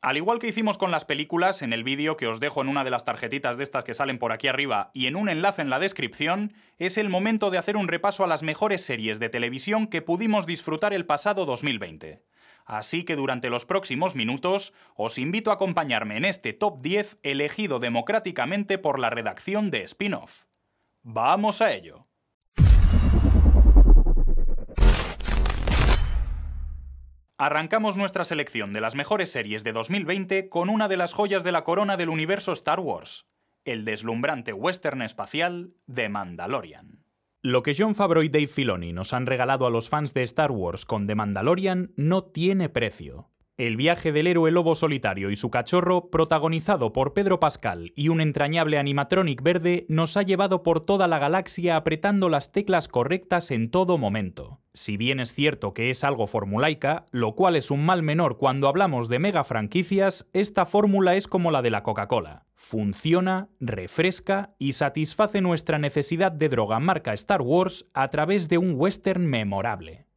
Al igual que hicimos con las películas, en el vídeo que os dejo en una de las tarjetitas de estas que salen por aquí arriba y en un enlace en la descripción, es el momento de hacer un repaso a las mejores series de televisión que pudimos disfrutar el pasado 2020. Así que durante los próximos minutos os invito a acompañarme en este top 10 elegido democráticamente por la redacción de Spin-off. ¡Vamos a ello! Arrancamos nuestra selección de las mejores series de 2020 con una de las joyas de la corona del universo Star Wars, el deslumbrante western espacial The Mandalorian. Lo que John Favreau y Dave Filoni nos han regalado a los fans de Star Wars con The Mandalorian no tiene precio. El viaje del héroe lobo solitario y su cachorro, protagonizado por Pedro Pascal y un entrañable animatronic verde, nos ha llevado por toda la galaxia apretando las teclas correctas en todo momento. Si bien es cierto que es algo formulaica, lo cual es un mal menor cuando hablamos de mega franquicias, esta fórmula es como la de la Coca-Cola. Funciona, refresca y satisface nuestra necesidad de droga marca Star Wars a través de un western memorable.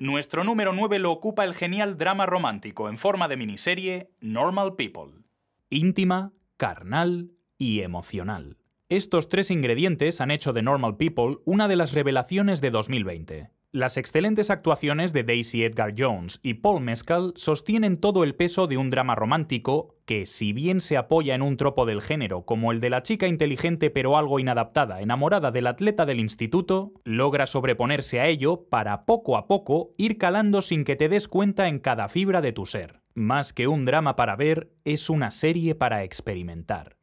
Nuestro número 9 lo ocupa el genial drama romántico en forma de miniserie Normal People. Íntima, carnal y emocional. Estos tres ingredientes han hecho de Normal People una de las revelaciones de 2020. Las excelentes actuaciones de Daisy Edgar Jones y Paul Mescal sostienen todo el peso de un drama romántico que, si bien se apoya en un tropo del género como el de la chica inteligente pero algo inadaptada enamorada del atleta del instituto, logra sobreponerse a ello para poco a poco ir calando sin que te des cuenta en cada fibra de tu ser. Más que un drama para ver, es una serie para experimentar.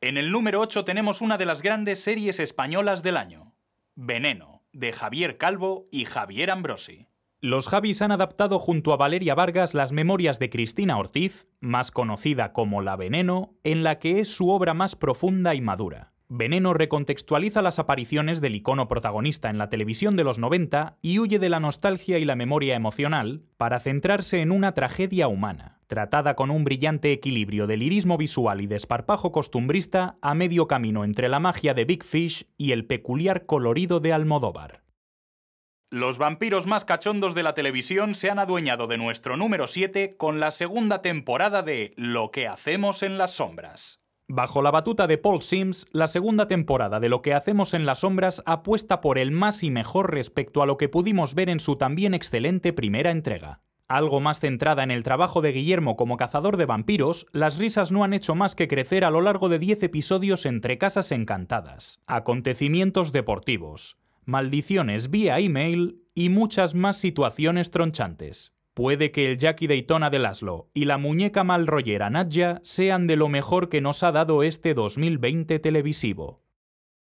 En el número 8 tenemos una de las grandes series españolas del año, Veneno de Javier Calvo y Javier Ambrosi. Los Javis han adaptado junto a Valeria Vargas las memorias de Cristina Ortiz, más conocida como La Veneno, en la que es su obra más profunda y madura. Veneno recontextualiza las apariciones del icono protagonista en la televisión de los 90 y huye de la nostalgia y la memoria emocional para centrarse en una tragedia humana, tratada con un brillante equilibrio de lirismo visual y desparpajo costumbrista a medio camino entre la magia de Big Fish y el peculiar colorido de Almodóvar. Los vampiros más cachondos de la televisión se han adueñado de nuestro número 7 con la segunda temporada de Lo que hacemos en las sombras. Bajo la batuta de Paul Sims, la segunda temporada de Lo que hacemos en las sombras apuesta por el más y mejor respecto a lo que pudimos ver en su también excelente primera entrega. Algo más centrada en el trabajo de Guillermo como cazador de vampiros, las risas no han hecho más que crecer a lo largo de 10 episodios entre casas encantadas, acontecimientos deportivos, maldiciones vía email y muchas más situaciones tronchantes. Puede que el Jackie Daytona de Laszlo y la muñeca malrollera Nadja sean de lo mejor que nos ha dado este 2020 televisivo.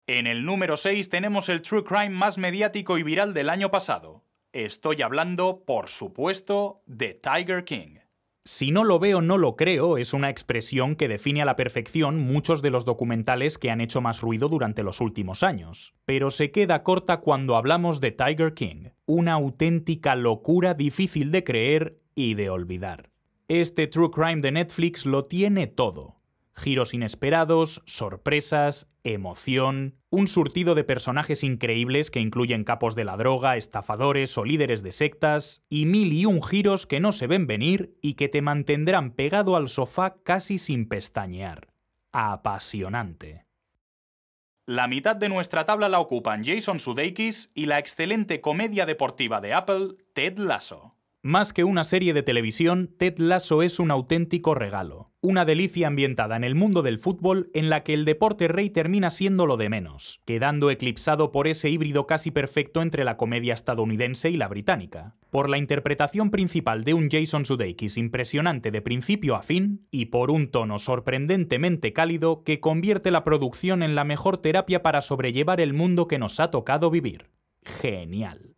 En el número 6 tenemos el true crime más mediático y viral del año pasado. Estoy hablando, por supuesto, de Tiger King. Si no lo veo, no lo creo es una expresión que define a la perfección muchos de los documentales que han hecho más ruido durante los últimos años. Pero se queda corta cuando hablamos de Tiger King, una auténtica locura difícil de creer y de olvidar. Este True Crime de Netflix lo tiene todo giros inesperados, sorpresas, emoción, un surtido de personajes increíbles que incluyen capos de la droga, estafadores o líderes de sectas, y mil y un giros que no se ven venir y que te mantendrán pegado al sofá casi sin pestañear. Apasionante. La mitad de nuestra tabla la ocupan Jason Sudeikis y la excelente comedia deportiva de Apple, Ted Lasso. Más que una serie de televisión, Ted Lasso es un auténtico regalo. Una delicia ambientada en el mundo del fútbol en la que el deporte rey termina siendo lo de menos, quedando eclipsado por ese híbrido casi perfecto entre la comedia estadounidense y la británica. Por la interpretación principal de un Jason Sudeikis impresionante de principio a fin y por un tono sorprendentemente cálido que convierte la producción en la mejor terapia para sobrellevar el mundo que nos ha tocado vivir. Genial.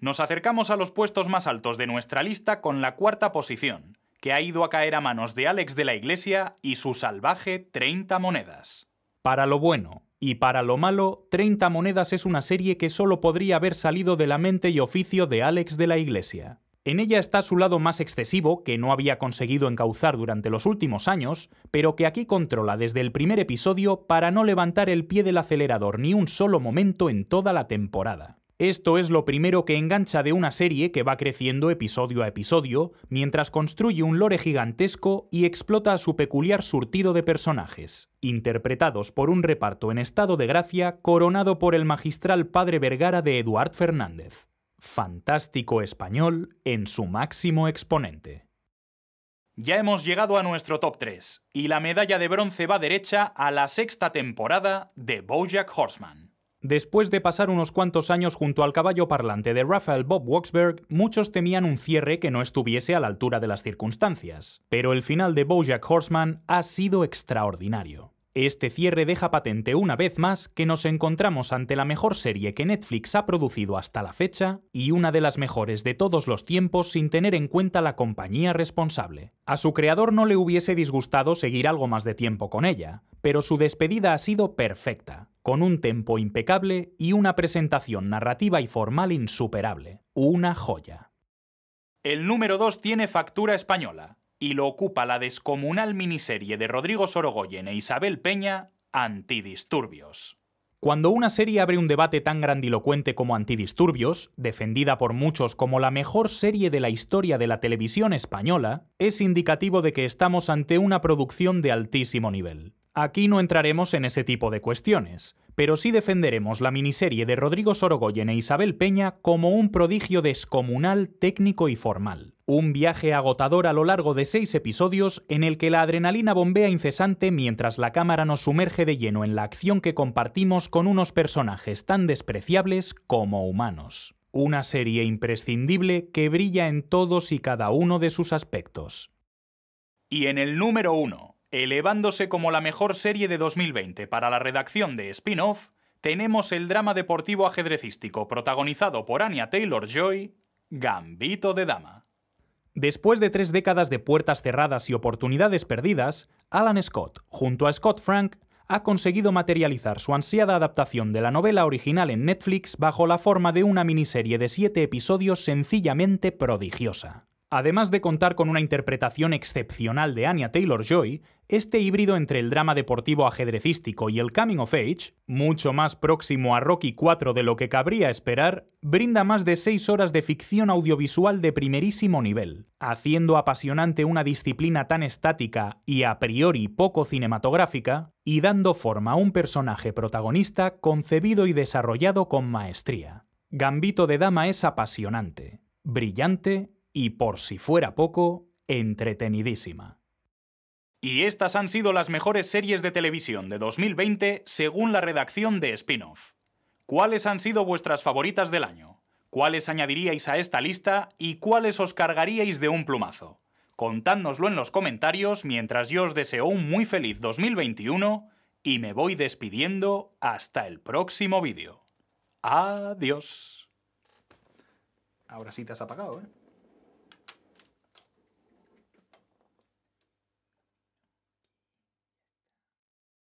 Nos acercamos a los puestos más altos de nuestra lista con la cuarta posición, que ha ido a caer a manos de Alex de la Iglesia y su salvaje 30 monedas. Para lo bueno y para lo malo, 30 monedas es una serie que solo podría haber salido de la mente y oficio de Alex de la Iglesia. En ella está su lado más excesivo, que no había conseguido encauzar durante los últimos años, pero que aquí controla desde el primer episodio para no levantar el pie del acelerador ni un solo momento en toda la temporada. Esto es lo primero que engancha de una serie que va creciendo episodio a episodio, mientras construye un lore gigantesco y explota su peculiar surtido de personajes, interpretados por un reparto en estado de gracia coronado por el magistral padre Vergara de Eduard Fernández. Fantástico español en su máximo exponente. Ya hemos llegado a nuestro top 3, y la medalla de bronce va derecha a la sexta temporada de Bojack Horseman. Después de pasar unos cuantos años junto al caballo parlante de Raphael Bob Waksberg, muchos temían un cierre que no estuviese a la altura de las circunstancias. Pero el final de Bojack Horseman ha sido extraordinario. Este cierre deja patente una vez más que nos encontramos ante la mejor serie que Netflix ha producido hasta la fecha y una de las mejores de todos los tiempos sin tener en cuenta la compañía responsable. A su creador no le hubiese disgustado seguir algo más de tiempo con ella, pero su despedida ha sido perfecta, con un tempo impecable y una presentación narrativa y formal insuperable. Una joya. El número 2 tiene factura española y lo ocupa la descomunal miniserie de Rodrigo Sorogoyen e Isabel Peña, Antidisturbios. Cuando una serie abre un debate tan grandilocuente como Antidisturbios, defendida por muchos como la mejor serie de la historia de la televisión española, es indicativo de que estamos ante una producción de altísimo nivel. Aquí no entraremos en ese tipo de cuestiones, pero sí defenderemos la miniserie de Rodrigo Sorogoyen e Isabel Peña como un prodigio descomunal técnico y formal. Un viaje agotador a lo largo de seis episodios en el que la adrenalina bombea incesante mientras la cámara nos sumerge de lleno en la acción que compartimos con unos personajes tan despreciables como humanos. Una serie imprescindible que brilla en todos y cada uno de sus aspectos. Y en el número uno, Elevándose como la mejor serie de 2020 para la redacción de spin-off, tenemos el drama deportivo ajedrecístico protagonizado por Anya Taylor-Joy, Gambito de Dama. Después de tres décadas de puertas cerradas y oportunidades perdidas, Alan Scott, junto a Scott Frank, ha conseguido materializar su ansiada adaptación de la novela original en Netflix bajo la forma de una miniserie de siete episodios sencillamente prodigiosa. Además de contar con una interpretación excepcional de Anya Taylor-Joy, este híbrido entre el drama deportivo ajedrecístico y el coming of age, mucho más próximo a Rocky IV de lo que cabría esperar, brinda más de seis horas de ficción audiovisual de primerísimo nivel, haciendo apasionante una disciplina tan estática y a priori poco cinematográfica, y dando forma a un personaje protagonista concebido y desarrollado con maestría. Gambito de Dama es apasionante, brillante y por si fuera poco, entretenidísima. Y estas han sido las mejores series de televisión de 2020 según la redacción de Spin-off. ¿Cuáles han sido vuestras favoritas del año? ¿Cuáles añadiríais a esta lista y cuáles os cargaríais de un plumazo? Contádnoslo en los comentarios mientras yo os deseo un muy feliz 2021 y me voy despidiendo hasta el próximo vídeo. Adiós. Ahora sí te has apagado, ¿eh?